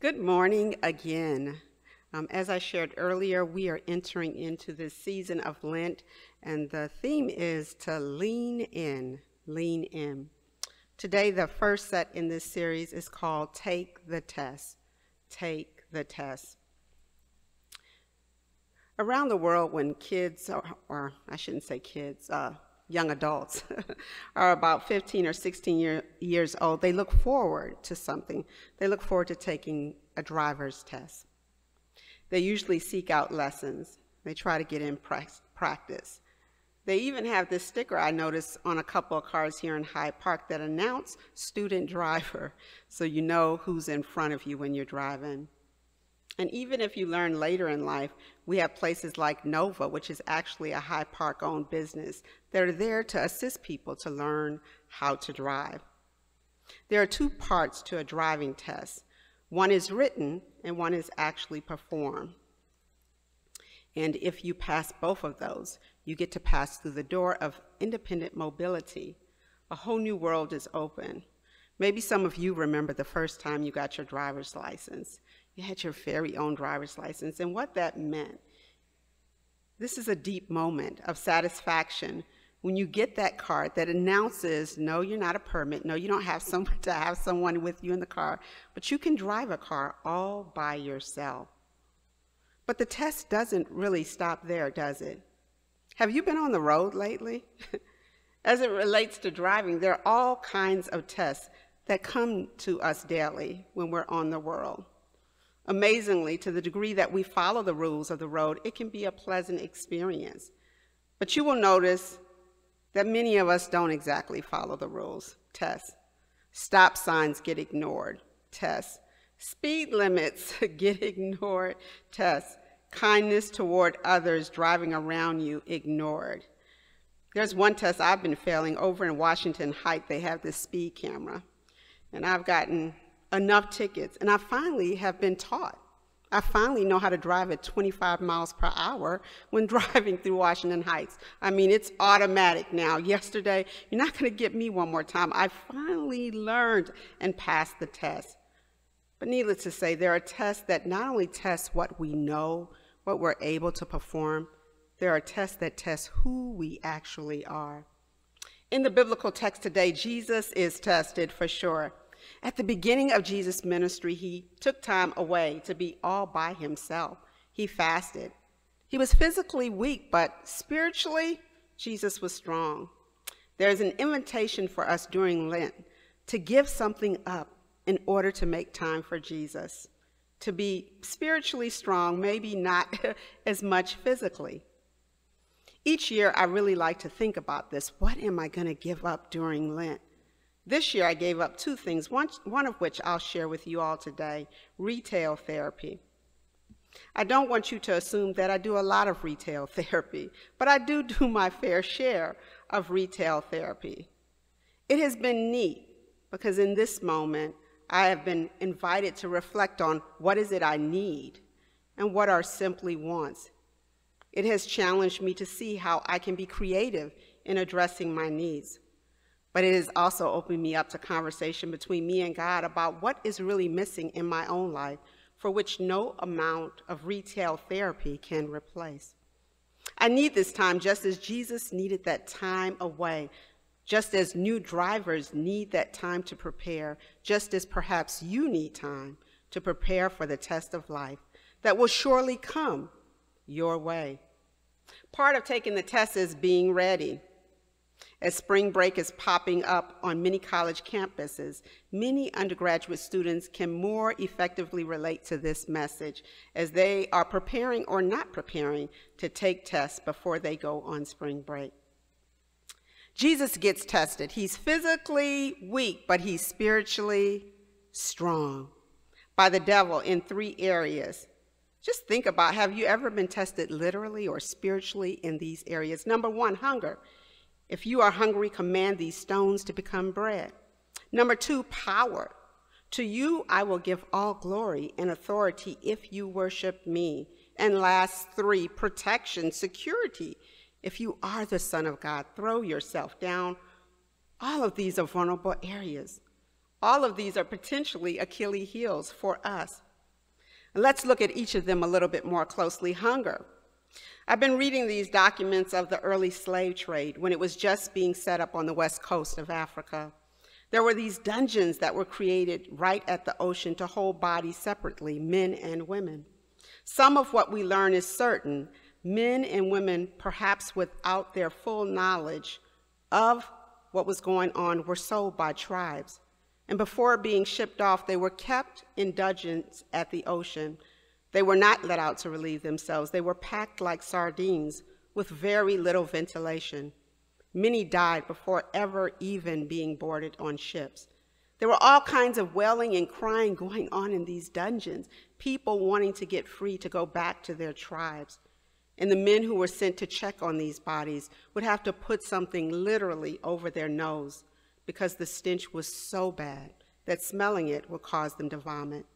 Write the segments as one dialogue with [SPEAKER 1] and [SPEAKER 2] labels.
[SPEAKER 1] Good morning again. Um, as I shared earlier, we are entering into this season of Lent, and the theme is to lean in, lean in. Today, the first set in this series is called Take the Test. Take the Test. Around the world, when kids, or, or I shouldn't say kids, uh, young adults are about 15 or 16 year, years old, they look forward to something. They look forward to taking a driver's test. They usually seek out lessons. They try to get in practice. They even have this sticker I noticed on a couple of cars here in Hyde Park that announce student driver, so you know who's in front of you when you're driving. And even if you learn later in life, we have places like Nova, which is actually a Hyde Park owned business, that are there to assist people to learn how to drive. There are two parts to a driving test one is written, and one is actually performed. And if you pass both of those, you get to pass through the door of independent mobility. A whole new world is open. Maybe some of you remember the first time you got your driver's license you had your very own driver's license and what that meant. This is a deep moment of satisfaction when you get that card that announces, no, you're not a permit, no, you don't have someone to have someone with you in the car, but you can drive a car all by yourself. But the test doesn't really stop there, does it? Have you been on the road lately? As it relates to driving, there are all kinds of tests that come to us daily when we're on the world. Amazingly, to the degree that we follow the rules of the road, it can be a pleasant experience. But you will notice that many of us don't exactly follow the rules. Test. Stop signs get ignored. Test. Speed limits get ignored. Test. Kindness toward others driving around you ignored. There's one test I've been failing over in Washington Heights. They have this speed camera. And I've gotten enough tickets. And I finally have been taught. I finally know how to drive at 25 miles per hour when driving through Washington Heights. I mean, it's automatic now. Yesterday, you're not going to get me one more time. I finally learned and passed the test. But needless to say, there are tests that not only test what we know, what we're able to perform, there are tests that test who we actually are. In the biblical text today, Jesus is tested for sure. At the beginning of Jesus' ministry, he took time away to be all by himself. He fasted. He was physically weak, but spiritually, Jesus was strong. There's an invitation for us during Lent to give something up in order to make time for Jesus, to be spiritually strong, maybe not as much physically. Each year, I really like to think about this. What am I going to give up during Lent? This year, I gave up two things, one, one of which I'll share with you all today retail therapy. I don't want you to assume that I do a lot of retail therapy, but I do do my fair share of retail therapy. It has been neat because in this moment, I have been invited to reflect on what is it I need and what are simply wants. It has challenged me to see how I can be creative in addressing my needs. But it has also opened me up to conversation between me and God about what is really missing in my own life for which no amount of retail therapy can replace. I need this time just as Jesus needed that time away, just as new drivers need that time to prepare, just as perhaps you need time to prepare for the test of life that will surely come your way. Part of taking the test is being ready. As spring break is popping up on many college campuses, many undergraduate students can more effectively relate to this message as they are preparing or not preparing to take tests before they go on spring break. Jesus gets tested. He's physically weak, but he's spiritually strong by the devil in three areas. Just think about have you ever been tested literally or spiritually in these areas? Number one, hunger. If you are hungry, command these stones to become bread. Number two, power. To you I will give all glory and authority if you worship me. And last three, protection, security. If you are the Son of God, throw yourself down. All of these are vulnerable areas. All of these are potentially Achilles' heels for us. Let's look at each of them a little bit more closely. Hunger. I've been reading these documents of the early slave trade when it was just being set up on the west coast of Africa. There were these dungeons that were created right at the ocean to hold bodies separately, men and women. Some of what we learn is certain. Men and women, perhaps without their full knowledge of what was going on, were sold by tribes. And before being shipped off, they were kept in dungeons at the ocean. They were not let out to relieve themselves. They were packed like sardines with very little ventilation. Many died before ever even being boarded on ships. There were all kinds of wailing and crying going on in these dungeons, people wanting to get free to go back to their tribes. And the men who were sent to check on these bodies would have to put something literally over their nose because the stench was so bad that smelling it would cause them to vomit.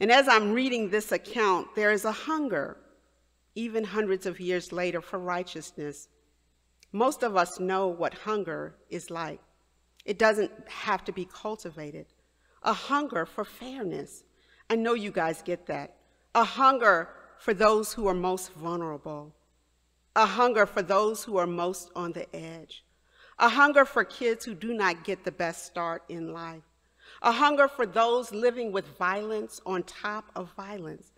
[SPEAKER 1] And as I'm reading this account, there is a hunger, even hundreds of years later, for righteousness most of us know what hunger is like. It doesn't have to be cultivated. A hunger for fairness. I know you guys get that. A hunger for those who are most vulnerable. A hunger for those who are most on the edge. A hunger for kids who do not get the best start in life. A hunger for those living with violence on top of violence.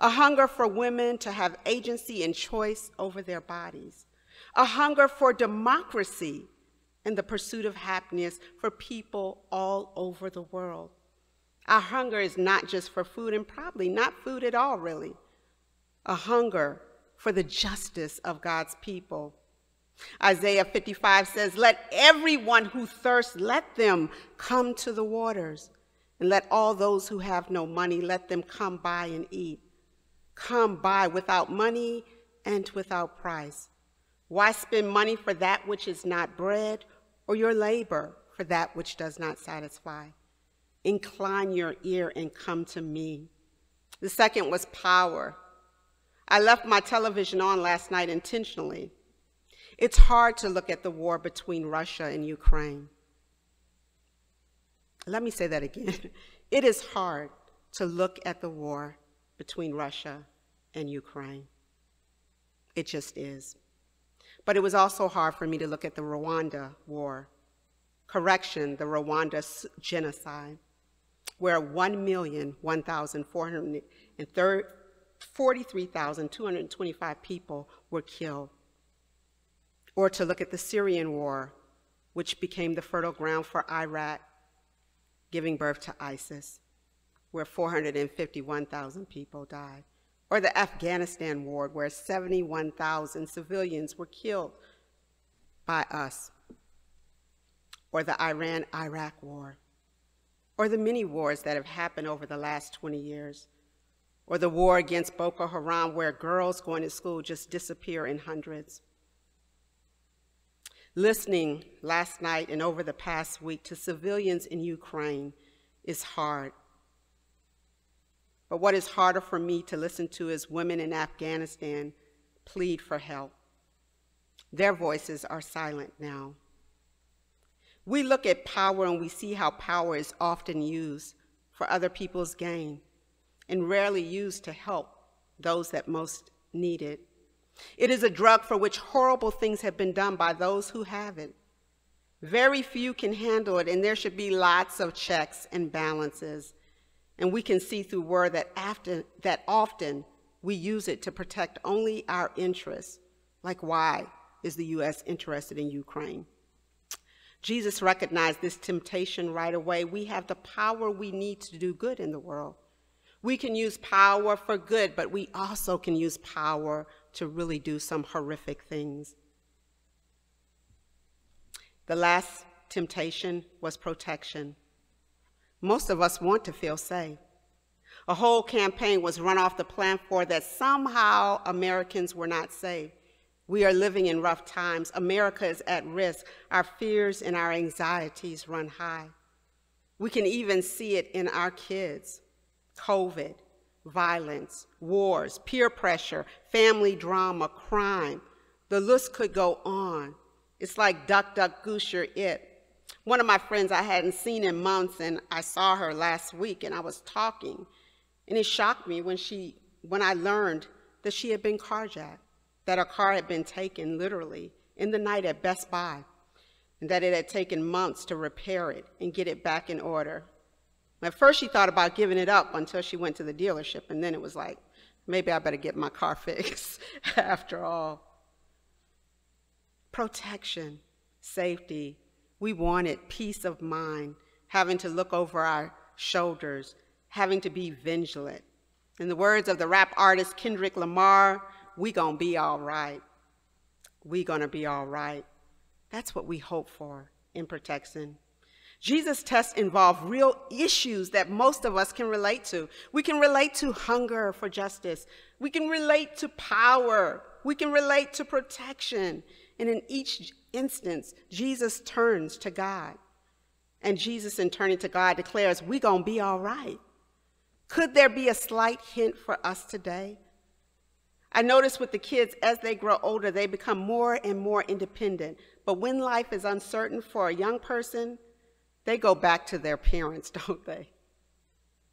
[SPEAKER 1] A hunger for women to have agency and choice over their bodies a hunger for democracy and the pursuit of happiness for people all over the world. Our hunger is not just for food and probably not food at all, really. A hunger for the justice of God's people. Isaiah 55 says, Let everyone who thirsts, let them come to the waters. And let all those who have no money, let them come by and eat. Come by without money and without price. Why spend money for that which is not bread, or your labor for that which does not satisfy? Incline your ear and come to me. The second was power. I left my television on last night intentionally. It's hard to look at the war between Russia and Ukraine. Let me say that again. It is hard to look at the war between Russia and Ukraine. It just is. But it was also hard for me to look at the Rwanda war, correction, the Rwanda genocide, where 1,1443,225 people were killed. Or to look at the Syrian war, which became the fertile ground for Iraq, giving birth to ISIS, where 451,000 people died or the Afghanistan war, where 71,000 civilians were killed by us, or the Iran Iraq war, or the many wars that have happened over the last 20 years, or the war against Boko Haram, where girls going to school just disappear in hundreds. Listening last night and over the past week to civilians in Ukraine is hard but what is harder for me to listen to is women in Afghanistan plead for help. Their voices are silent now. We look at power and we see how power is often used for other people's gain and rarely used to help those that most need it. It is a drug for which horrible things have been done by those who have it. Very few can handle it, and there should be lots of checks and balances and we can see through word that, after, that often we use it to protect only our interests, like why is the U.S. interested in Ukraine? Jesus recognized this temptation right away. We have the power we need to do good in the world. We can use power for good, but we also can use power to really do some horrific things. The last temptation was protection. Most of us want to feel safe. A whole campaign was run off the plan for that somehow Americans were not safe. We are living in rough times. America is at risk. Our fears and our anxieties run high. We can even see it in our kids COVID, violence, wars, peer pressure, family drama, crime. The list could go on. It's like duck, duck, goose, you're it. One of my friends I hadn't seen in months, and I saw her last week, and I was talking. And it shocked me when, she, when I learned that she had been carjacked, that her car had been taken literally in the night at Best Buy, and that it had taken months to repair it and get it back in order. At first, she thought about giving it up until she went to the dealership, and then it was like, maybe I better get my car fixed after all. Protection, safety. We wanted peace of mind, having to look over our shoulders, having to be vigilant. In the words of the rap artist Kendrick Lamar, we gonna be all right. We gonna be all right. That's what we hope for in protection. Jesus' tests involve real issues that most of us can relate to. We can relate to hunger for justice. We can relate to power. We can relate to protection. And in each instance, Jesus turns to God. And Jesus, in turning to God, declares, we going to be all right. Could there be a slight hint for us today? I notice with the kids, as they grow older, they become more and more independent. But when life is uncertain for a young person, they go back to their parents, don't they?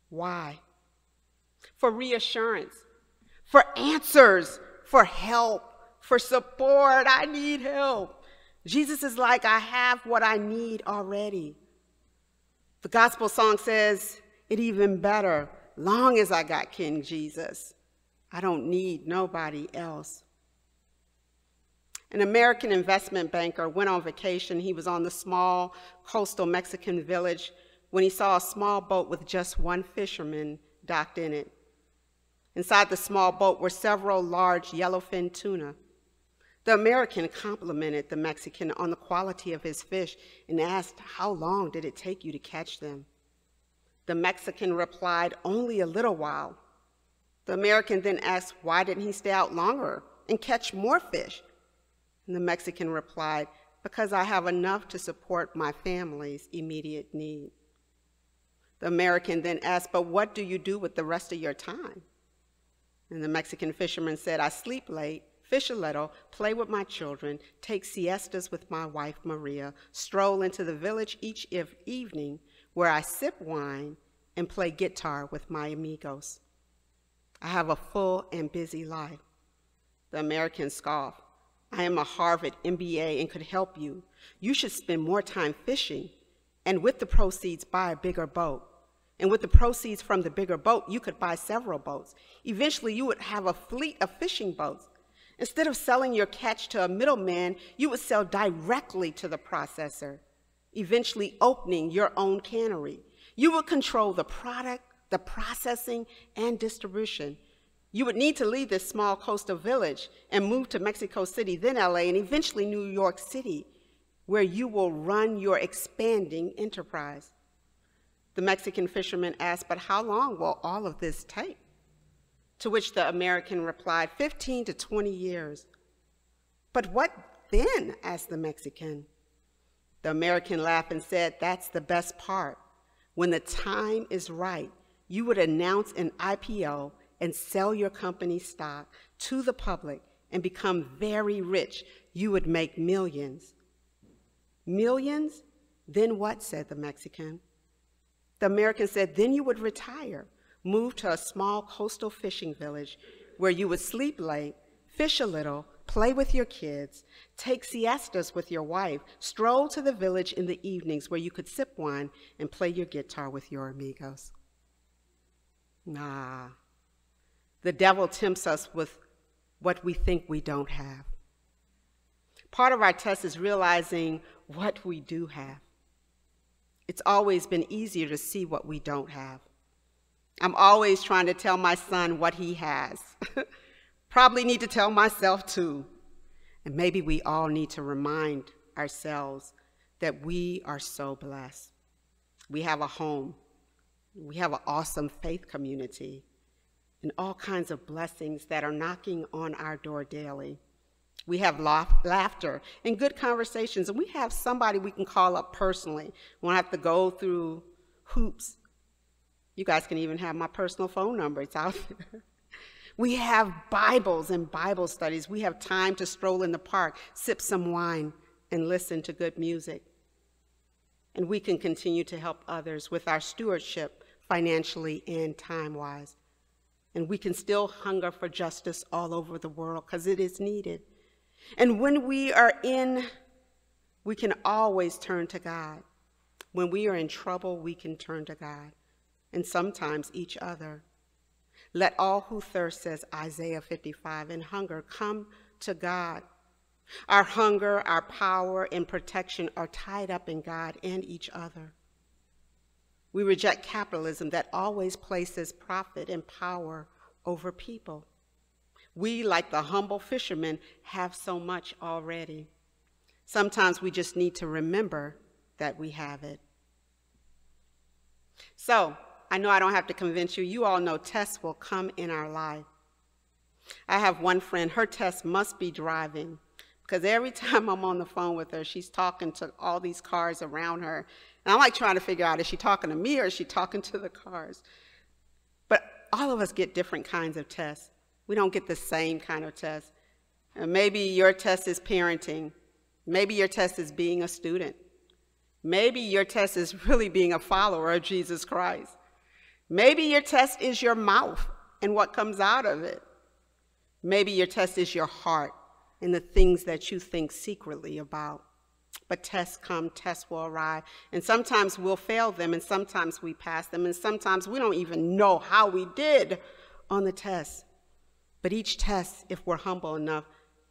[SPEAKER 1] Why? For reassurance, for answers, for help, for support. I need help. Jesus is like, I have what I need already. The gospel song says it even better. Long as I got King Jesus, I don't need nobody else. An American investment banker went on vacation. He was on the small coastal Mexican village when he saw a small boat with just one fisherman docked in it. Inside the small boat were several large yellowfin tuna. The American complimented the Mexican on the quality of his fish and asked, How long did it take you to catch them? The Mexican replied, Only a little while. The American then asked, Why didn't he stay out longer and catch more fish? And the Mexican replied, Because I have enough to support my family's immediate need. The American then asked, But what do you do with the rest of your time? And the Mexican fisherman said, I sleep late, fish a little, play with my children, take siestas with my wife Maria, stroll into the village each evening where I sip wine and play guitar with my amigos. I have a full and busy life. The American scoffed. I am a Harvard MBA and could help you. You should spend more time fishing, and with the proceeds, buy a bigger boat. And with the proceeds from the bigger boat, you could buy several boats. Eventually, you would have a fleet of fishing boats. Instead of selling your catch to a middleman, you would sell directly to the processor, eventually opening your own cannery. You would control the product, the processing, and distribution. You would need to leave this small coastal village and move to Mexico City, then LA, and eventually New York City, where you will run your expanding enterprise. The Mexican fisherman asked, But how long will all of this take? To which the American replied, 15 to 20 years. But what then? asked the Mexican. The American laughed and said, That's the best part. When the time is right, you would announce an IPO and sell your company stock to the public and become very rich, you would make millions. Millions? Then what? said the Mexican. The American said, then you would retire, move to a small coastal fishing village where you would sleep late, fish a little, play with your kids, take siestas with your wife, stroll to the village in the evenings where you could sip wine and play your guitar with your amigos. Nah, the devil tempts us with what we think we don't have. Part of our test is realizing what we do have. It's always been easier to see what we don't have. I'm always trying to tell my son what he has. Probably need to tell myself too. And maybe we all need to remind ourselves that we are so blessed. We have a home. We have an awesome faith community and all kinds of blessings that are knocking on our door daily. We have laughter and good conversations, and we have somebody we can call up personally. We don't have to go through hoops. You guys can even have my personal phone number, it's out there. We have Bibles and Bible studies. We have time to stroll in the park, sip some wine, and listen to good music. And we can continue to help others with our stewardship financially and time wise. And we can still hunger for justice all over the world because it is needed. And when we are in, we can always turn to God. When we are in trouble, we can turn to God and sometimes each other. Let all who thirst, says Isaiah 55, and hunger come to God. Our hunger, our power, and protection are tied up in God and each other. We reject capitalism that always places profit and power over people. We, like the humble fishermen, have so much already. Sometimes we just need to remember that we have it. So, I know I don't have to convince you. You all know tests will come in our life. I have one friend, her test must be driving because every time I'm on the phone with her, she's talking to all these cars around her. And I'm like trying to figure out is she talking to me or is she talking to the cars? But all of us get different kinds of tests. We don't get the same kind of test. And maybe your test is parenting. Maybe your test is being a student. Maybe your test is really being a follower of Jesus Christ. Maybe your test is your mouth and what comes out of it. Maybe your test is your heart and the things that you think secretly about. But tests come, tests will arrive, and sometimes we'll fail them, and sometimes we pass them, and sometimes we don't even know how we did on the test. But each test, if we're humble enough,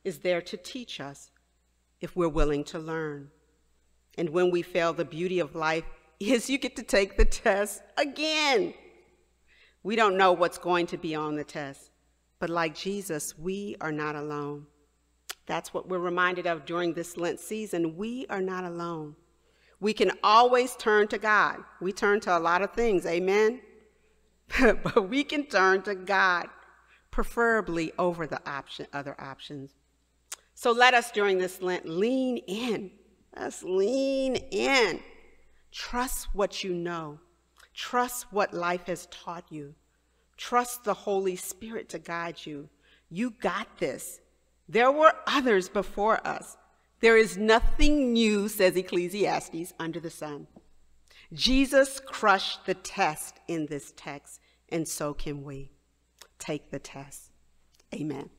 [SPEAKER 1] is there to teach us if we're willing to learn. And when we fail, the beauty of life is you get to take the test again. We don't know what's going to be on the test, but like Jesus, we are not alone. That's what we're reminded of during this Lent season. We are not alone. We can always turn to God. We turn to a lot of things, amen? but we can turn to God, preferably over the option, other options. So let us during this Lent lean in. Let's lean in. Trust what you know. Trust what life has taught you. Trust the Holy Spirit to guide you. You got this. There were others before us. There is nothing new, says Ecclesiastes, under the sun. Jesus crushed the test in this text, and so can we. Take the test. Amen.